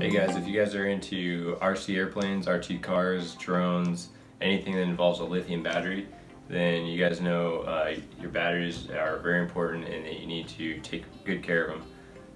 Hey guys, if you guys are into RC airplanes, RC cars, drones, anything that involves a lithium battery, then you guys know uh, your batteries are very important and that you need to take good care of them.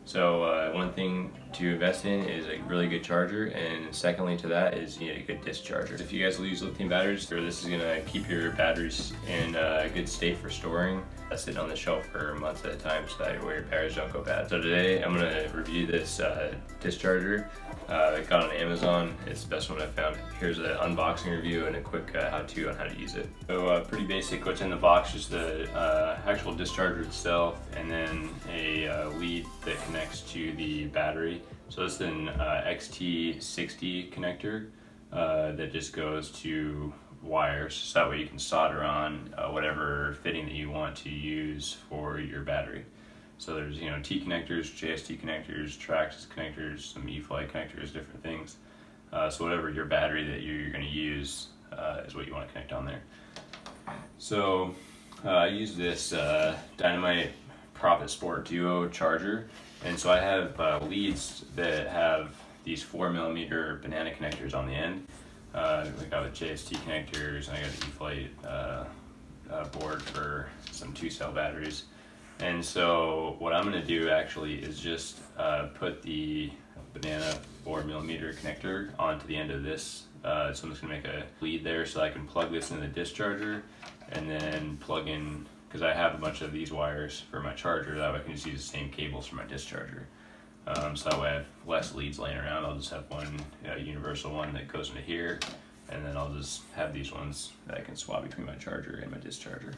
So uh, one thing to invest in is a really good charger and secondly to that is you need a good discharger. If you guys use lithium batteries, this is to keep your batteries in a good state for storing. That's sitting on the shelf for months at a time so that your batteries don't go bad. So today I'm to review this uh, discharger uh, I got on Amazon. It's the best one I found. Here's an unboxing review and a quick uh, how-to on how to use it. So uh, pretty basic. What's in the box is the uh, actual discharger itself and then a uh, lead that connects to the battery. So it's an uh, XT60 connector that just goes to wires so that way you can solder on whatever fitting that you want to use for your battery. So there's you know T connectors, JST connectors, Traxxas connectors, some E-flite connectors, different things. Uh, so whatever your battery that you're, going to use uh, is what you want to connect on there. So uh, I use this uh, Dynamite Prophet Sport Duo charger, and so I have uh, leads that have these four millimeter banana connectors on the end. Uh, I got the JST connectors, and I got the E-flite board for some two cell batteries. And so what I'm gonna do actually is just uh, put the banana four millimeter connector onto the end of this. Uh, so I'm just gonna make a lead there so I can plug this in the discharger and then plug in, because I have a bunch of these wires for my charger, that way I can just use the same cables for my discharger. Um, so that way I have less leads laying around. I'll just have one uh, universal one that goes into here, and then I'll just have these ones that I can swap between my charger and my discharger.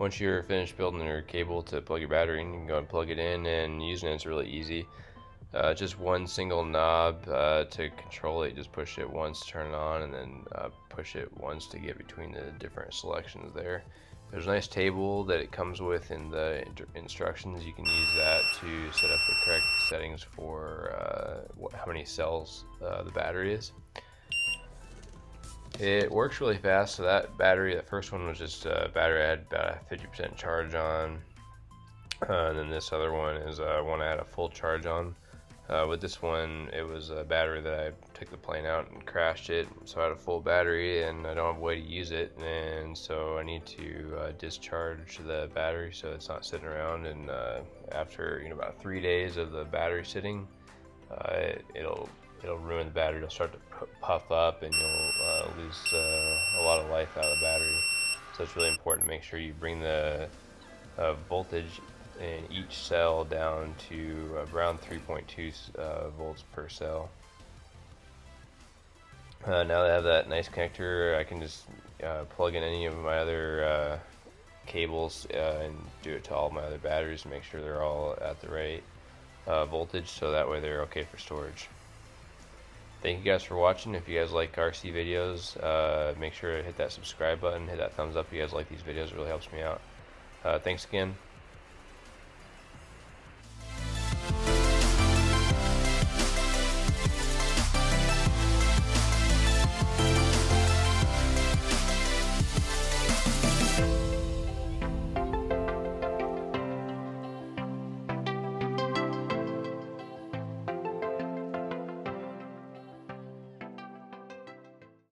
Once you're finished building your cable to plug your battery in, you can go and plug it in and using it is really easy. Uh, just one single knob uh, to control it, just push it once, turn it on, and then uh, push it once to get between the different selections there. There's a nice table that it comes with in the instructions. You can use that to set up the correct settings for uh, what, how many cells uh, the battery is. It works really fast. So that battery, the first one was just a battery I had about a 50% charge on. Uh, and then this other one is uh, one I had a full charge on. Uh, with this one, it was a battery that I took the plane out and crashed it. So I had a full battery and I don't have a way to use it. And so I need to uh, discharge the battery so it's not sitting around. And uh, after you know about three days of the battery sitting, uh, it, it'll it'll ruin the battery. It'll start to puff up and you'll uh, lose uh, a lot of life out of the battery. So it's really important to make sure you bring the uh, voltage in each cell down to around 3.2 uh, volts per cell. Uh, now that I have that nice connector, I can just uh, plug in any of my other cables and do it to all my other batteries and make sure they're all at the right voltage so that way they're okay for storage thank you guys for watching. If you guys like RC videos, uh, make sure to hit that subscribe button, hit that thumbs up if you guys like these videos. It really helps me out. Uh, thanks again.